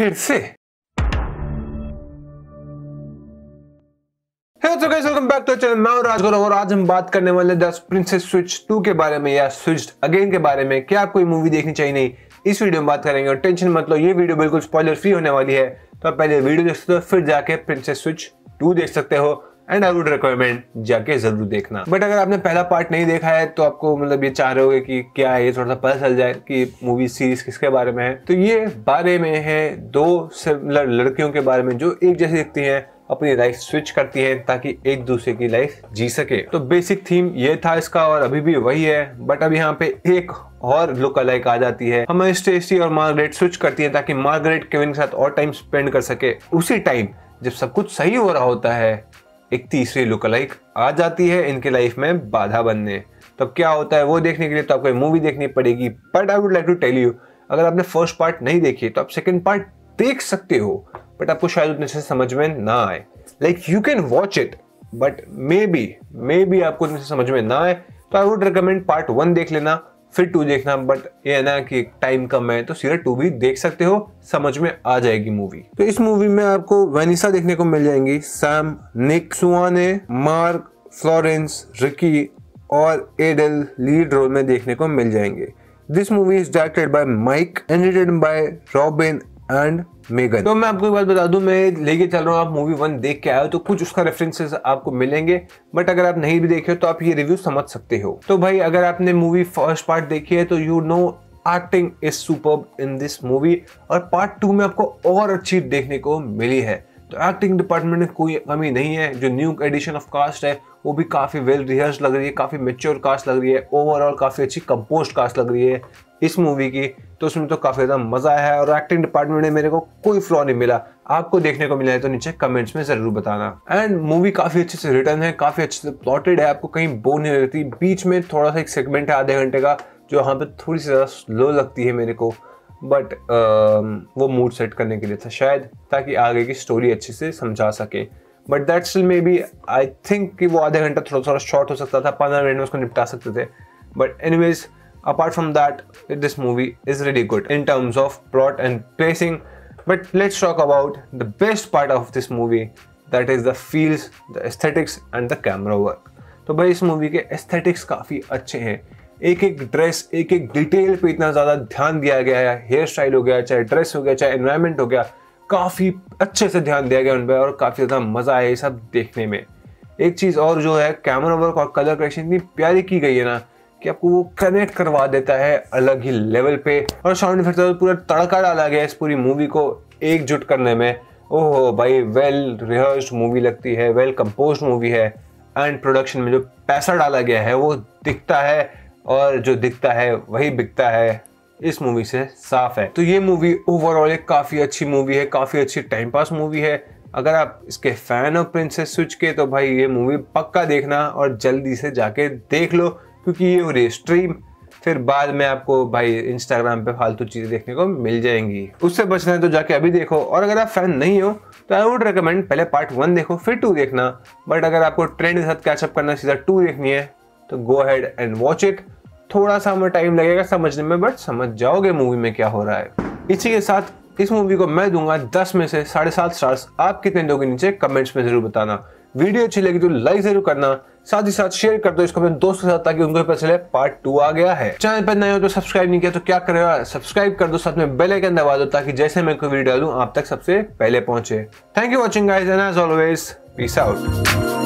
फिर से। Welcome back to channel मैं राजगुरु और आज हम बात करने वाले दस प्रिंसेस स्विच 2 के बारे में या स्विच अगेन के बारे में। क्या कोई मूवी देखनी चाहिए? नहीं, इस वीडियो में बात करेंगे। और टेंशन मत लो, ये वीडियो बिल्कुल स्पॉइलर फ्री होने वाली है। तो आप पहले वीडियो देख सकते हो, फिर जाके प्रिंसेस स्विच टू देख सकते हो। एंड आई वुड रिकमेंड जाके ज़रूर देखना। बट अगर आपने पहला पार्ट नहीं देखा है तो आपको मतलब ये चाह रहे हो कि क्या है ये थोड़ा सा पता चल जाए कि मूवी सीरीज़ किसके बारे में है। तो ये बारे में है दो सिमिलर लड़कियों के बारे में जो एक जैसी दिखती हैं, अपनी लाइफ स्विच करती हैं ताकि एक दूसरे की लाइफ जी सके। तो बेसिक थीम ये था इसका और अभी भी वही है बट अब यहाँ पे एक और लुक अलाइक आ जाती है। हमें स्टेसी और मार्गरेट स्विच करती है ताकि मार्गरेट केविन के साथ और टाइम स्पेंड कर सके। उसी टाइम जब सब कुछ सही हो रहा होता है एक तीसरी लुक अलाइक आ जाती है इनके लाइफ में बाधा बनने। तब क्या होता है वो देखने के लिए तो आपको मूवी देखनी पड़ेगी but I would like to tell you अगर आपने फ़र्स्ट पार्ट नहीं देखी तो आप सेकेंड पार्ट देख सकते हो बट आपको शायद उतने से समझ में ना आए। Like you can watch it but maybe maybe आपको उतने से समझ में ना आए तो I would recommend part one देख लेना। फिर टू देखना बट ये है ना कि टाइम कम है तो सीधा टू भी देख सकते हो, समझ में आ जाएगी मूवी तो इस मूवी में आपको वेनिसा देखने को मिल जाएँगी सैम निक सुने मार्क फ्लोरेंस रिकी और एडल लीड रोल में देखने को मिल जाएँगे। This movie is directed by Mike and by Robin and Megan. तो मैं आपको एक बात बता दूँ, मैं लेके चल रहा हूँ, आप मूवी वन देख के आए हो तो कुछ उसका रेफरेंसेस आपको मिलेंगे बट अगर आप नहीं भी देखे हो तो आप ये रिव्यू समझ सकते हो। तो भाई, अगर आपने मूवी फ़र्स्ट पार्ट देखी है तो you know acting is super in this movie और पार्ट टू में आपको और अच्छी देखने को मिली है। तो एक्टिंग डिपार्टमेंट में कोई कमी नहीं है। जो न्यू एडिशन ऑफ़ कास्ट है, वो भी काफ़ी वेल रिहर्स लग रही है, काफ़ी मेच्योर कास्ट लग रही है। ओवरऑल काफ़ी अच्छी कंपोस्ट कास्ट लग रही है इस मूवी की। तो उसमें तो काफ़ी ज़्यादा मज़ा आया है और एक्टिंग डिपार्टमेंट में मेरे को कोई फ्लॉ नहीं मिला। आपको देखने को मिला है तो नीचे कमेंट्स में ज़रूर बताना। एंड मूवी काफ़ी अच्छे से रिटर्न है, काफ़ी अच्छे से प्लॉटेड है। आपको कहीं बोर नहीं रहती। बीच में थोड़ा सा एक सेगमेंट है आधे घंटे का, जो यहाँ पर थोड़ी सी ज़्यादा स्लो लगती है मेरे को। बट um, वो मूड सेट करने के लिए था शायद, ताकि आगे की स्टोरी अच्छे से समझा सके। But that still maybe I think कि वो आधे घंटा थोड़ा थोड़ा शॉर्ट हो सकता था, पंद्रह मिनट में उसको निपटा सकते थे। But anyways apart from that this movie is really good in terms of plot and placing but let's talk about the best part of this movie that is the feels the aesthetics and the camera work तो भाई इस movie के aesthetics काफ़ी अच्छे हैं। एक एक dress एक एक डिटेल पे इतना ज़्यादा ध्यान दिया गया है हेयर स्टाइल हो गया, चाहे ड्रेस हो गया, चाहे एनवायरनमेंट हो गया, काफ़ी अच्छे से ध्यान दिया गया उन पर और काफ़ी ज़्यादा मज़ा आया ये सब देखने में। एक चीज़ और जो है कैमरा वर्क और कलर करेक्शन इतनी प्यारी की गई है ना, कि आपको वो कनेक्ट करवा देता है अलग ही लेवल पे और साउंड इफ़ेक्ट तो पूरा तड़का डाला गया इस पूरी मूवी को एकजुट करने में। ओहो भाई वेल रिहर्स मूवी लगती है वेल कंपोज मूवी है एंड प्रोडक्शन में जो पैसा डाला गया है, वो दिखता है और जो दिखता है, वही बिकता है। इस मूवी से साफ़ है। तो ये मूवी ओवरऑल एक काफ़ी अच्छी मूवी है, काफ़ी अच्छी टाइम पास मूवी है। अगर आप इसके फ़ैन ऑफ़ प्रिंसेस स्विच के तो भाई ये मूवी पक्का देखना और जल्दी से जाके देख लो, क्योंकि ये हो रही है स्ट्रीम फिर बाद में आपको भाई इंस्टाग्राम पे फालतू चीज़ें देखने को मिल जाएँगी। उससे बचना है तो जाके अभी देखो। और अगर आप फ़ैन नहीं हो तो आई वुड रिकमेंड पहले पार्ट वन देखो, फिर टू देखना। बट अगर आपको ट्रेंड के साथ कैचअप करना सीधा टू देखनी है तो go ahead and watch it थोड़ा सा हमें टाइम लगेगा समझने में बट समझ जाओगे मूवी में क्या हो रहा है। इसी के साथ इस मूवी को मैं दूँगा दस में से साढ़े सात स्टार्स आप कितने दोगे नीचे कमेंट्स में ज़रूर बताना। वीडियो अच्छी लगी तो लाइक ज़रूर करना। साथ ही साथ शेयर कर दो इसको अपने दोस्तों के साथ ताकि उनको पता चले पार्ट टू आ गया है। चैनल पर नए हो तो सब्सक्राइब नहीं किया तो क्या करेगा सब्सक्राइब कर दो, साथ में बेल आइकन दबा दो ताकि जैसे मैं कोई वीडियो डालूं, आप तक सबसे पहले पहुँचे। Thank you watching guys and as always peace out